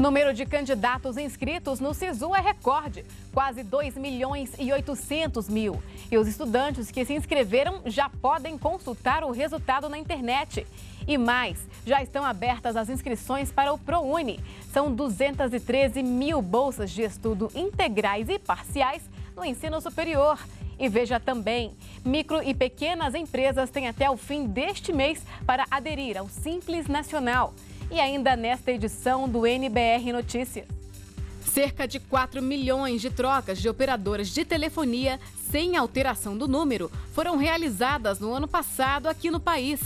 Número de candidatos inscritos no SISU é recorde, quase 2 milhões e 800 mil. E os estudantes que se inscreveram já podem consultar o resultado na internet. E mais, já estão abertas as inscrições para o ProUni. São 213 mil bolsas de estudo integrais e parciais no ensino superior. E veja também, micro e pequenas empresas têm até o fim deste mês para aderir ao Simples Nacional e ainda nesta edição do NBR Notícias. Cerca de 4 milhões de trocas de operadoras de telefonia sem alteração do número foram realizadas no ano passado aqui no país.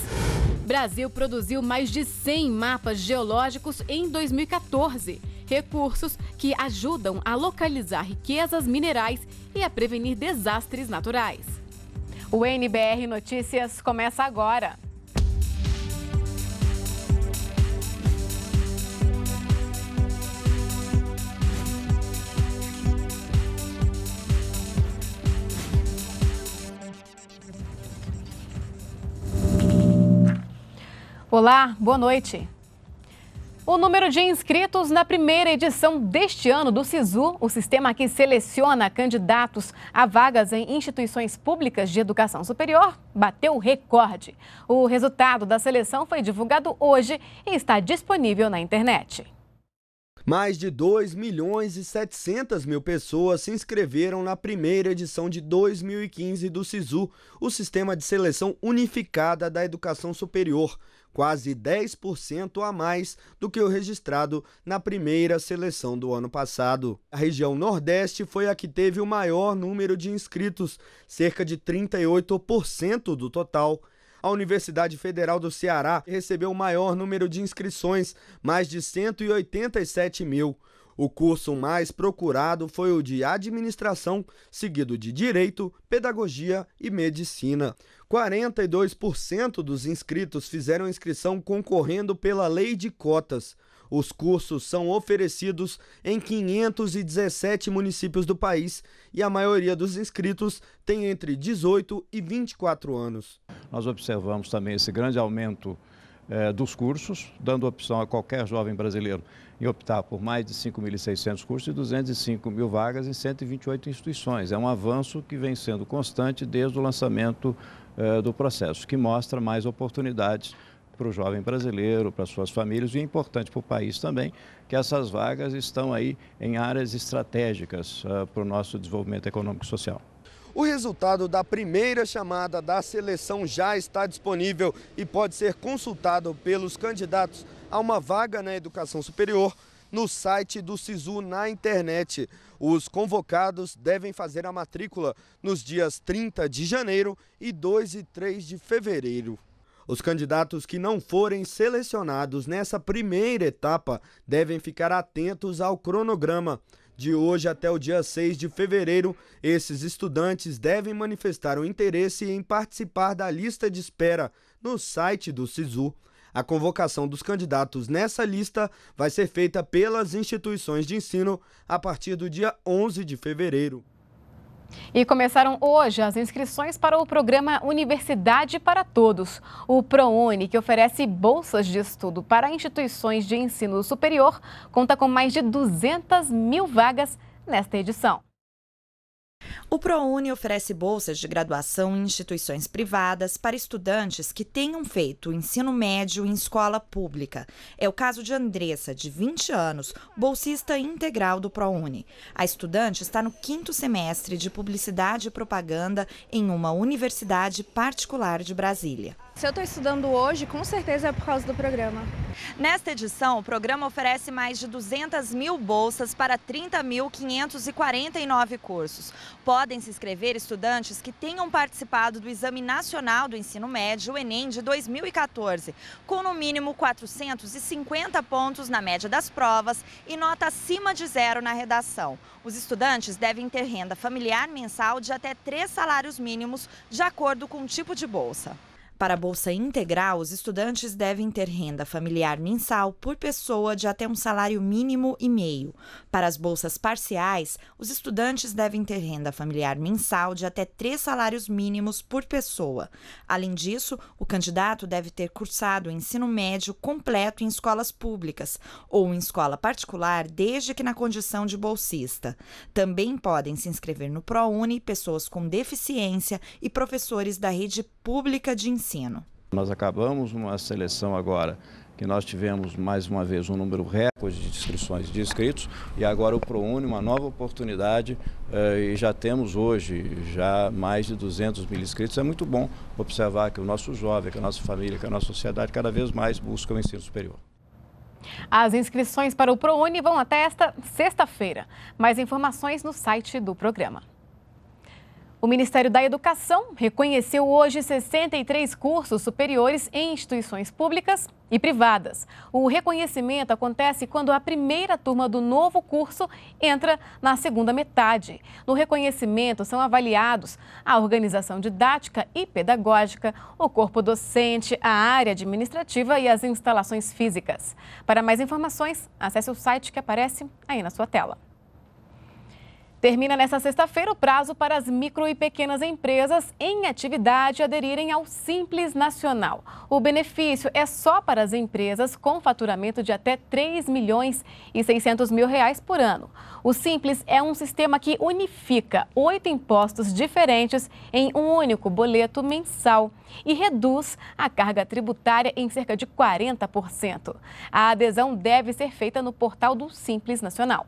Brasil produziu mais de 100 mapas geológicos em 2014, recursos que ajudam a localizar riquezas minerais e a prevenir desastres naturais. O NBR Notícias começa agora. Olá, boa noite. O número de inscritos na primeira edição deste ano do SISU, o sistema que seleciona candidatos a vagas em instituições públicas de educação superior, bateu recorde. O resultado da seleção foi divulgado hoje e está disponível na internet. Mais de 2 milhões e 700 mil pessoas se inscreveram na primeira edição de 2015 do SISU, o Sistema de Seleção Unificada da Educação Superior quase 10% a mais do que o registrado na primeira seleção do ano passado. A região Nordeste foi a que teve o maior número de inscritos, cerca de 38% do total. A Universidade Federal do Ceará recebeu o maior número de inscrições, mais de 187 mil. O curso mais procurado foi o de administração, seguido de direito, pedagogia e medicina. 42% dos inscritos fizeram inscrição concorrendo pela lei de cotas. Os cursos são oferecidos em 517 municípios do país e a maioria dos inscritos tem entre 18 e 24 anos. Nós observamos também esse grande aumento eh, dos cursos, dando opção a qualquer jovem brasileiro em optar por mais de 5.600 cursos e 205 mil vagas em 128 instituições. É um avanço que vem sendo constante desde o lançamento eh, do processo, que mostra mais oportunidades para o jovem brasileiro, para suas famílias e é importante para o país também que essas vagas estão aí em áreas estratégicas uh, para o nosso desenvolvimento econômico e social. O resultado da primeira chamada da seleção já está disponível e pode ser consultado pelos candidatos a uma vaga na educação superior no site do SISU na internet. Os convocados devem fazer a matrícula nos dias 30 de janeiro e 2 e 3 de fevereiro. Os candidatos que não forem selecionados nessa primeira etapa devem ficar atentos ao cronograma. De hoje até o dia 6 de fevereiro, esses estudantes devem manifestar o interesse em participar da lista de espera no site do SISU. A convocação dos candidatos nessa lista vai ser feita pelas instituições de ensino a partir do dia 11 de fevereiro. E começaram hoje as inscrições para o programa Universidade para Todos. O ProUni, que oferece bolsas de estudo para instituições de ensino superior, conta com mais de 200 mil vagas nesta edição. O ProUni oferece bolsas de graduação em instituições privadas para estudantes que tenham feito o ensino médio em escola pública. É o caso de Andressa, de 20 anos, bolsista integral do ProUni. A estudante está no quinto semestre de Publicidade e Propaganda em uma universidade particular de Brasília. Se eu estou estudando hoje, com certeza é por causa do programa. Nesta edição, o programa oferece mais de 200 mil bolsas para 30.549 cursos. Podem se inscrever estudantes que tenham participado do Exame Nacional do Ensino Médio, o Enem, de 2014, com no mínimo 450 pontos na média das provas e nota acima de zero na redação. Os estudantes devem ter renda familiar mensal de até três salários mínimos, de acordo com o tipo de bolsa. Para a bolsa integral, os estudantes devem ter renda familiar mensal por pessoa de até um salário mínimo e meio. Para as bolsas parciais, os estudantes devem ter renda familiar mensal de até três salários mínimos por pessoa. Além disso, o candidato deve ter cursado o ensino médio completo em escolas públicas ou em escola particular, desde que na condição de bolsista. Também podem se inscrever no ProUni pessoas com deficiência e professores da rede pública de ensino ensino. Nós acabamos uma seleção agora que nós tivemos mais uma vez um número recorde de inscrições de inscritos e agora o ProUni, uma nova oportunidade eh, e já temos hoje já mais de 200 mil inscritos. É muito bom observar que o nosso jovem, que a nossa família, que a nossa sociedade cada vez mais busca o ensino superior. As inscrições para o ProUni vão até esta sexta-feira. Mais informações no site do programa. O Ministério da Educação reconheceu hoje 63 cursos superiores em instituições públicas e privadas. O reconhecimento acontece quando a primeira turma do novo curso entra na segunda metade. No reconhecimento são avaliados a organização didática e pedagógica, o corpo docente, a área administrativa e as instalações físicas. Para mais informações, acesse o site que aparece aí na sua tela. Termina nesta sexta-feira o prazo para as micro e pequenas empresas em atividade aderirem ao Simples Nacional. O benefício é só para as empresas com faturamento de até 3 milhões e 600 mil reais por ano. O Simples é um sistema que unifica oito impostos diferentes em um único boleto mensal e reduz a carga tributária em cerca de 40%. A adesão deve ser feita no portal do Simples Nacional.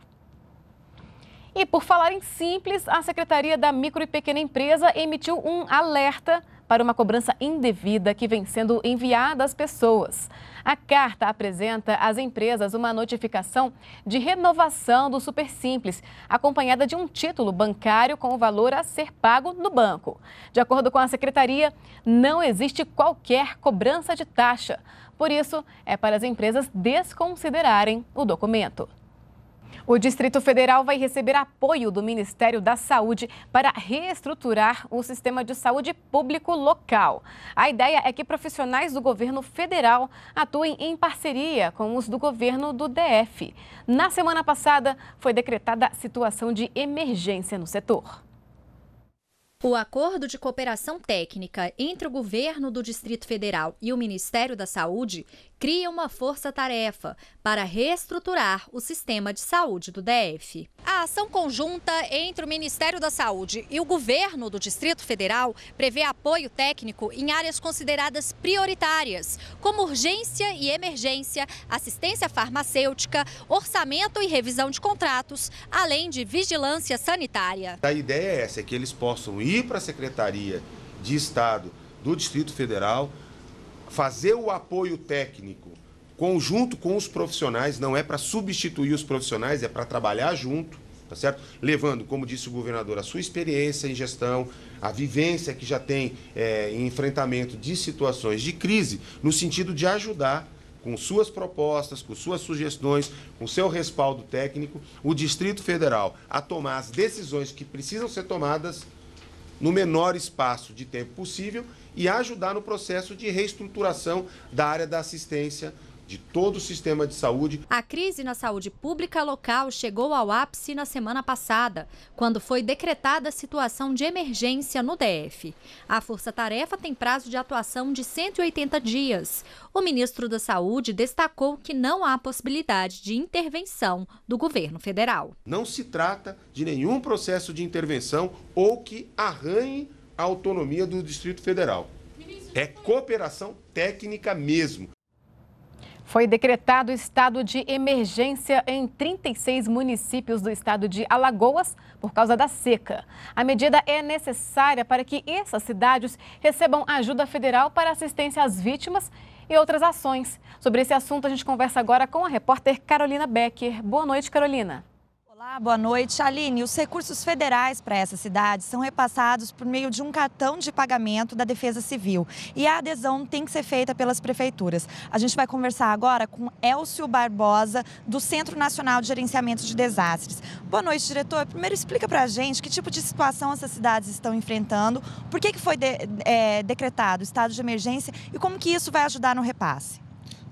E por falar em simples, a Secretaria da Micro e Pequena Empresa emitiu um alerta para uma cobrança indevida que vem sendo enviada às pessoas. A carta apresenta às empresas uma notificação de renovação do Super Simples, acompanhada de um título bancário com o valor a ser pago no banco. De acordo com a secretaria, não existe qualquer cobrança de taxa. Por isso, é para as empresas desconsiderarem o documento. O Distrito Federal vai receber apoio do Ministério da Saúde para reestruturar o sistema de saúde público local. A ideia é que profissionais do governo federal atuem em parceria com os do governo do DF. Na semana passada, foi decretada situação de emergência no setor. O acordo de cooperação técnica entre o governo do Distrito Federal e o Ministério da Saúde cria uma força-tarefa para reestruturar o sistema de saúde do DF. A ação conjunta entre o Ministério da Saúde e o governo do Distrito Federal prevê apoio técnico em áreas consideradas prioritárias, como urgência e emergência, assistência farmacêutica, orçamento e revisão de contratos, além de vigilância sanitária. A ideia é essa, é que eles possam ir para a Secretaria de Estado do Distrito Federal fazer o apoio técnico conjunto com os profissionais, não é para substituir os profissionais, é para trabalhar junto, tá certo? Levando, como disse o governador, a sua experiência em gestão, a vivência que já tem é, em enfrentamento de situações de crise, no sentido de ajudar com suas propostas, com suas sugestões, com seu respaldo técnico, o Distrito Federal a tomar as decisões que precisam ser tomadas no menor espaço de tempo possível e ajudar no processo de reestruturação da área da assistência de todo o sistema de saúde. A crise na saúde pública local chegou ao ápice na semana passada, quando foi decretada a situação de emergência no DF. A força-tarefa tem prazo de atuação de 180 dias. O ministro da Saúde destacou que não há possibilidade de intervenção do governo federal. Não se trata de nenhum processo de intervenção ou que arranhe a autonomia do Distrito Federal. É cooperação técnica mesmo. Foi decretado estado de emergência em 36 municípios do estado de Alagoas por causa da seca. A medida é necessária para que essas cidades recebam ajuda federal para assistência às vítimas e outras ações. Sobre esse assunto, a gente conversa agora com a repórter Carolina Becker. Boa noite, Carolina. Olá, boa noite. Aline, os recursos federais para essa cidade são repassados por meio de um cartão de pagamento da Defesa Civil e a adesão tem que ser feita pelas prefeituras. A gente vai conversar agora com Elcio Barbosa, do Centro Nacional de Gerenciamento de Desastres. Boa noite, diretor. Primeiro, explica para a gente que tipo de situação essas cidades estão enfrentando, por que, que foi de, é, decretado o estado de emergência e como que isso vai ajudar no repasse.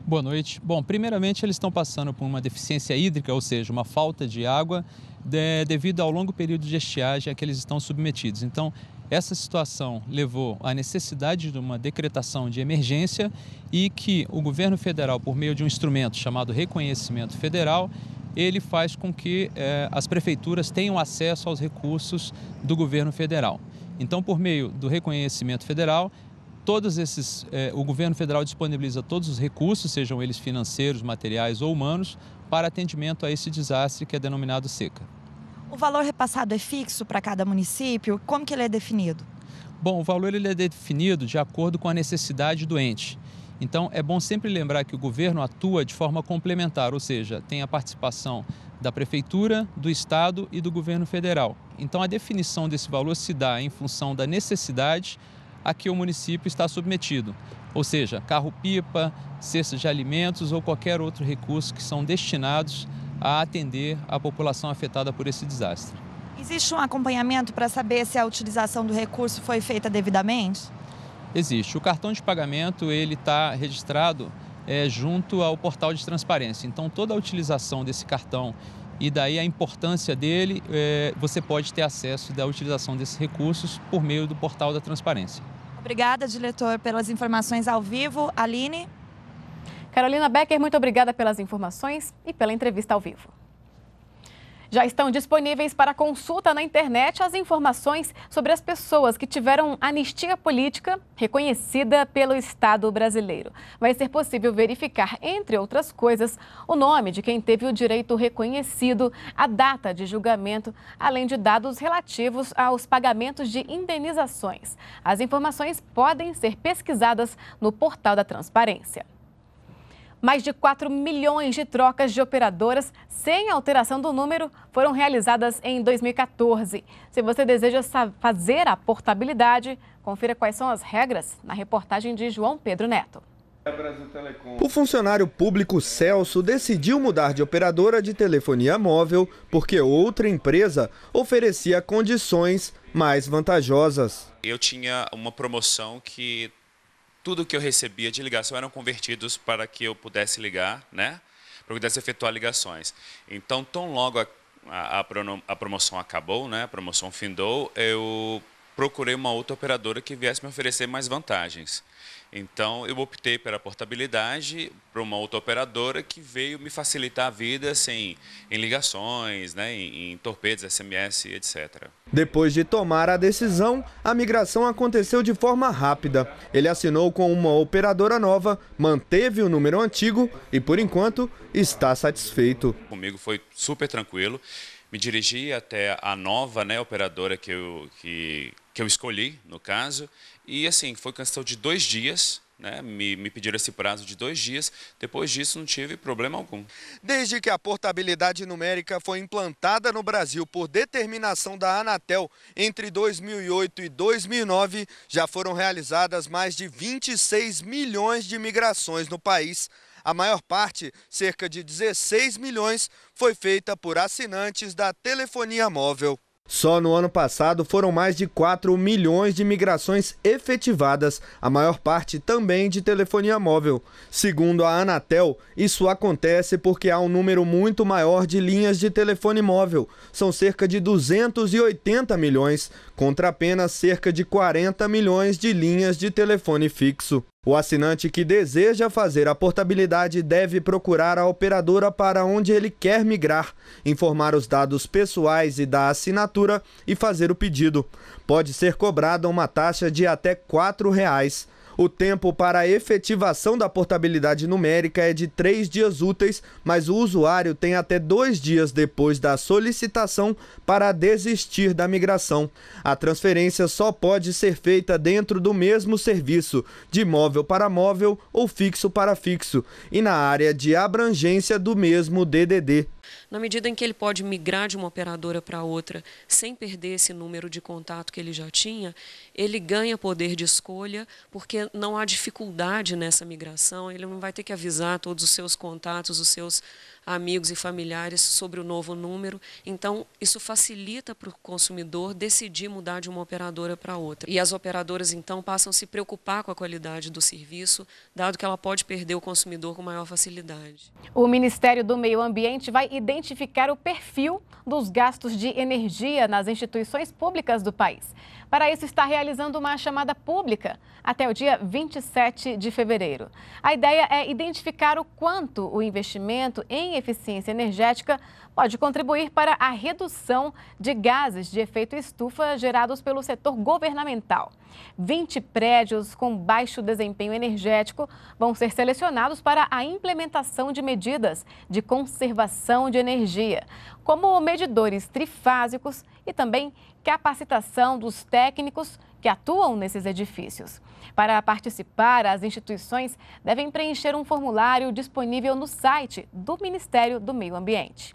Boa noite. Bom, primeiramente eles estão passando por uma deficiência hídrica, ou seja, uma falta de água de, devido ao longo período de estiagem a que eles estão submetidos. Então, essa situação levou à necessidade de uma decretação de emergência e que o governo federal, por meio de um instrumento chamado reconhecimento federal, ele faz com que eh, as prefeituras tenham acesso aos recursos do governo federal. Então, por meio do reconhecimento federal, todos esses, eh, o governo federal disponibiliza todos os recursos, sejam eles financeiros, materiais ou humanos, para atendimento a esse desastre que é denominado seca. O valor repassado é fixo para cada município? Como que ele é definido? Bom, o valor ele é definido de acordo com a necessidade do ente. Então, é bom sempre lembrar que o governo atua de forma complementar, ou seja, tem a participação da prefeitura, do estado e do governo federal. Então, a definição desse valor se dá em função da necessidade a que o município está submetido, ou seja, carro-pipa, cestas de alimentos ou qualquer outro recurso que são destinados a atender a população afetada por esse desastre. Existe um acompanhamento para saber se a utilização do recurso foi feita devidamente? Existe. O cartão de pagamento ele está registrado é, junto ao portal de transparência. Então toda a utilização desse cartão e daí a importância dele, é, você pode ter acesso da utilização desses recursos por meio do portal da transparência. Obrigada, diretor, pelas informações ao vivo. Aline? Carolina Becker, muito obrigada pelas informações e pela entrevista ao vivo. Já estão disponíveis para consulta na internet as informações sobre as pessoas que tiveram anistia política reconhecida pelo Estado brasileiro. Vai ser possível verificar, entre outras coisas, o nome de quem teve o direito reconhecido, a data de julgamento, além de dados relativos aos pagamentos de indenizações. As informações podem ser pesquisadas no portal da Transparência. Mais de 4 milhões de trocas de operadoras sem alteração do número foram realizadas em 2014. Se você deseja fazer a portabilidade, confira quais são as regras na reportagem de João Pedro Neto. O funcionário público Celso decidiu mudar de operadora de telefonia móvel porque outra empresa oferecia condições mais vantajosas. Eu tinha uma promoção que tudo que eu recebia de ligação eram convertidos para que eu pudesse ligar, né? Para eu pudesse efetuar ligações. Então, tão logo a, a, a promoção acabou, né? A promoção findou, eu procurei uma outra operadora que viesse me oferecer mais vantagens. Então, eu optei pela portabilidade para uma outra operadora que veio me facilitar a vida assim, em ligações, né, em, em torpedos, SMS, etc. Depois de tomar a decisão, a migração aconteceu de forma rápida. Ele assinou com uma operadora nova, manteve o número antigo e, por enquanto, está satisfeito. Comigo foi super tranquilo. Me dirigi até a nova né, operadora que eu, que, que eu escolhi, no caso, e assim, foi questão de dois dias, né? me, me pediram esse prazo de dois dias. Depois disso, não tive problema algum. Desde que a portabilidade numérica foi implantada no Brasil por determinação da Anatel entre 2008 e 2009, já foram realizadas mais de 26 milhões de migrações no país. A maior parte, cerca de 16 milhões, foi feita por assinantes da telefonia móvel. Só no ano passado foram mais de 4 milhões de migrações efetivadas, a maior parte também de telefonia móvel. Segundo a Anatel, isso acontece porque há um número muito maior de linhas de telefone móvel. São cerca de 280 milhões, contra apenas cerca de 40 milhões de linhas de telefone fixo. O assinante que deseja fazer a portabilidade deve procurar a operadora para onde ele quer migrar, informar os dados pessoais e da assinatura e fazer o pedido. Pode ser cobrada uma taxa de até 4 reais. O tempo para a efetivação da portabilidade numérica é de três dias úteis, mas o usuário tem até dois dias depois da solicitação para desistir da migração. A transferência só pode ser feita dentro do mesmo serviço, de móvel para móvel ou fixo para fixo, e na área de abrangência do mesmo DDD. Na medida em que ele pode migrar de uma operadora para outra sem perder esse número de contato que ele já tinha, ele ganha poder de escolha, porque não há dificuldade nessa migração, ele não vai ter que avisar todos os seus contatos, os seus amigos e familiares sobre o novo número. Então, isso facilita para o consumidor decidir mudar de uma operadora para outra. E as operadoras, então, passam a se preocupar com a qualidade do serviço, dado que ela pode perder o consumidor com maior facilidade. O Ministério do Meio Ambiente vai identificar o perfil dos gastos de energia nas instituições públicas do país. Para isso, está realizando uma chamada pública até o dia 27 de fevereiro. A ideia é identificar o quanto o investimento em eficiência energética pode contribuir para a redução de gases de efeito estufa gerados pelo setor governamental. 20 prédios com baixo desempenho energético vão ser selecionados para a implementação de medidas de conservação de energia, como medidores trifásicos e também capacitação dos técnicos que atuam nesses edifícios. Para participar, as instituições devem preencher um formulário disponível no site do Ministério do Meio Ambiente.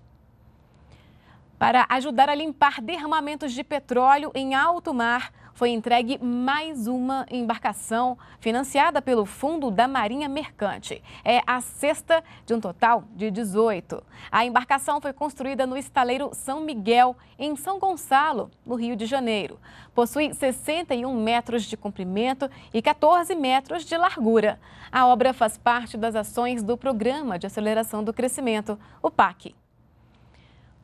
Para ajudar a limpar derramamentos de petróleo em alto mar, foi entregue mais uma embarcação financiada pelo Fundo da Marinha Mercante. É a sexta de um total de 18. A embarcação foi construída no estaleiro São Miguel, em São Gonçalo, no Rio de Janeiro. Possui 61 metros de comprimento e 14 metros de largura. A obra faz parte das ações do Programa de Aceleração do Crescimento, o PAC.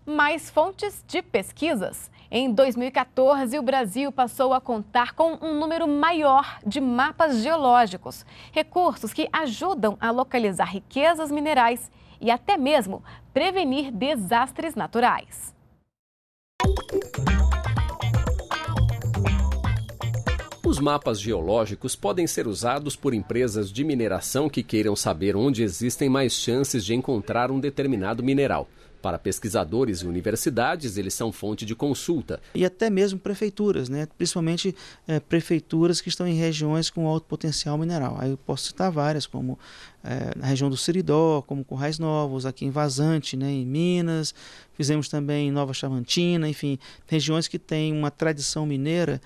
Mais fontes de pesquisas. Em 2014, o Brasil passou a contar com um número maior de mapas geológicos, recursos que ajudam a localizar riquezas minerais e até mesmo prevenir desastres naturais. Os mapas geológicos podem ser usados por empresas de mineração que queiram saber onde existem mais chances de encontrar um determinado mineral. Para pesquisadores e universidades, eles são fonte de consulta. E até mesmo prefeituras, né? principalmente é, prefeituras que estão em regiões com alto potencial mineral. Aí eu posso citar várias, como é, na região do Seridó, como Currais Novos, aqui em Vazante, né? em Minas. Fizemos também em Nova Chavantina, enfim, regiões que têm uma tradição mineira,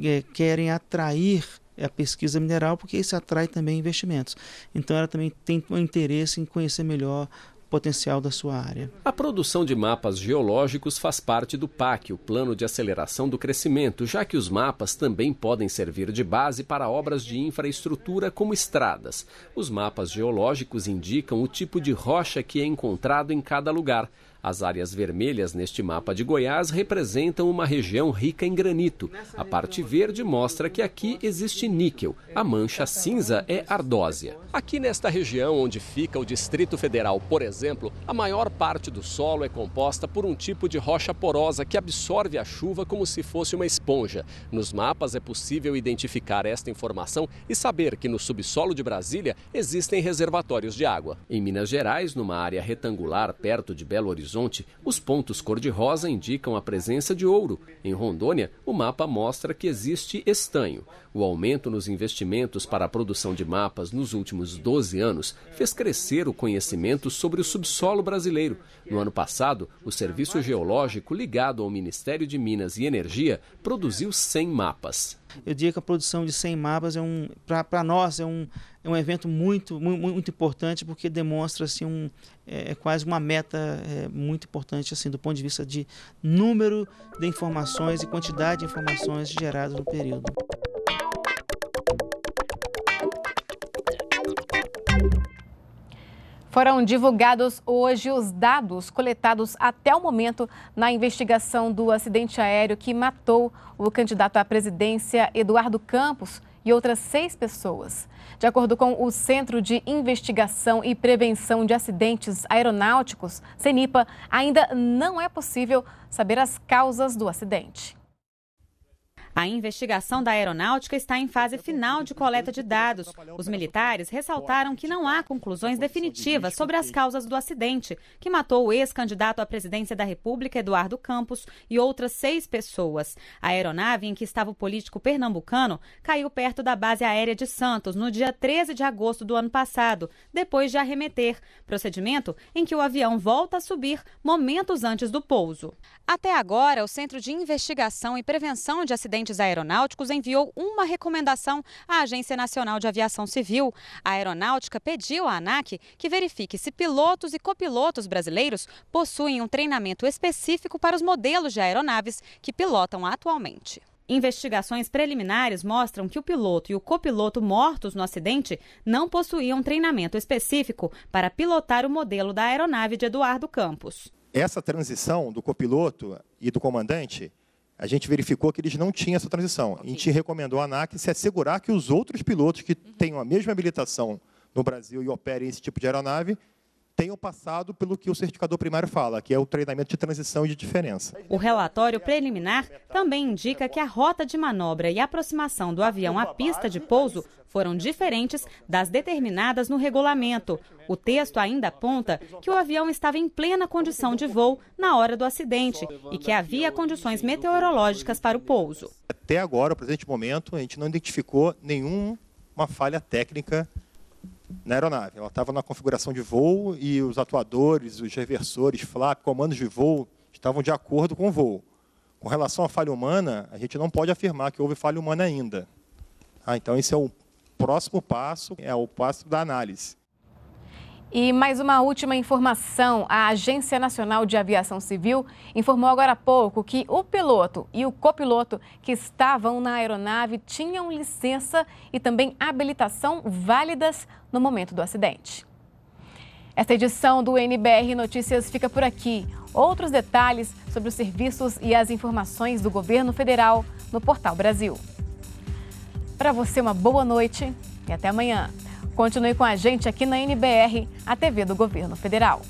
é, querem atrair a pesquisa mineral, porque isso atrai também investimentos. Então ela também tem um interesse em conhecer melhor potencial da sua área. A produção de mapas geológicos faz parte do PAC, o Plano de Aceleração do Crescimento, já que os mapas também podem servir de base para obras de infraestrutura como estradas. Os mapas geológicos indicam o tipo de rocha que é encontrado em cada lugar. As áreas vermelhas neste mapa de Goiás representam uma região rica em granito. A parte verde mostra que aqui existe níquel. A mancha cinza é ardósia. Aqui nesta região onde fica o Distrito Federal, por exemplo, a maior parte do solo é composta por um tipo de rocha porosa que absorve a chuva como se fosse uma esponja. Nos mapas é possível identificar esta informação e saber que no subsolo de Brasília existem reservatórios de água. Em Minas Gerais, numa área retangular perto de Belo Horizonte, Horizonte, os pontos cor-de-rosa indicam a presença de ouro. Em Rondônia, o mapa mostra que existe estanho. O aumento nos investimentos para a produção de mapas nos últimos 12 anos fez crescer o conhecimento sobre o subsolo brasileiro. No ano passado, o Serviço Geológico, ligado ao Ministério de Minas e Energia, produziu 100 mapas. Eu diria que a produção de 100 mapas é um, para nós, é um, é um evento muito, muito, muito importante porque demonstra assim, um, é, é, quase uma meta é, muito importante assim, do ponto de vista de número de informações e quantidade de informações geradas no período. Foram divulgados hoje os dados coletados até o momento na investigação do acidente aéreo que matou o candidato à presidência Eduardo Campos e outras seis pessoas. De acordo com o Centro de Investigação e Prevenção de Acidentes Aeronáuticos, CENIPA, ainda não é possível saber as causas do acidente. A investigação da aeronáutica está em fase final de coleta de dados. Os militares ressaltaram que não há conclusões definitivas sobre as causas do acidente, que matou o ex-candidato à presidência da República, Eduardo Campos, e outras seis pessoas. A aeronave em que estava o político pernambucano caiu perto da base aérea de Santos no dia 13 de agosto do ano passado, depois de arremeter, procedimento em que o avião volta a subir momentos antes do pouso. Até agora, o Centro de Investigação e Prevenção de Acidentes Aeronáuticos enviou uma recomendação à Agência Nacional de Aviação Civil. A aeronáutica pediu à ANAC que verifique se pilotos e copilotos brasileiros possuem um treinamento específico para os modelos de aeronaves que pilotam atualmente. Investigações preliminares mostram que o piloto e o copiloto mortos no acidente não possuíam treinamento específico para pilotar o modelo da aeronave de Eduardo Campos essa transição do copiloto e do comandante, a gente verificou que eles não tinham essa transição. A gente recomendou à ANAC se assegurar que os outros pilotos que tenham a mesma habilitação no Brasil e operem esse tipo de aeronave tenham passado pelo que o certificador primário fala, que é o treinamento de transição e de diferença. O relatório preliminar também indica que a rota de manobra e aproximação do avião à pista de pouso foram diferentes das determinadas no regulamento. O texto ainda aponta que o avião estava em plena condição de voo na hora do acidente e que havia condições meteorológicas para o pouso. Até agora, no presente momento, a gente não identificou nenhuma falha técnica na aeronave. Ela estava na configuração de voo e os atuadores, os reversores, flap, comandos de voo estavam de acordo com o voo. Com relação à falha humana, a gente não pode afirmar que houve falha humana ainda. Ah, então, esse é o próximo passo, é o passo da análise. E mais uma última informação: a Agência Nacional de Aviação Civil informou agora há pouco que o piloto e o copiloto que estavam na aeronave tinham licença e também habilitação válidas no momento do acidente. Esta edição do NBR Notícias fica por aqui. Outros detalhes sobre os serviços e as informações do governo federal no Portal Brasil. Para você, uma boa noite e até amanhã. Continue com a gente aqui na NBR, a TV do Governo Federal.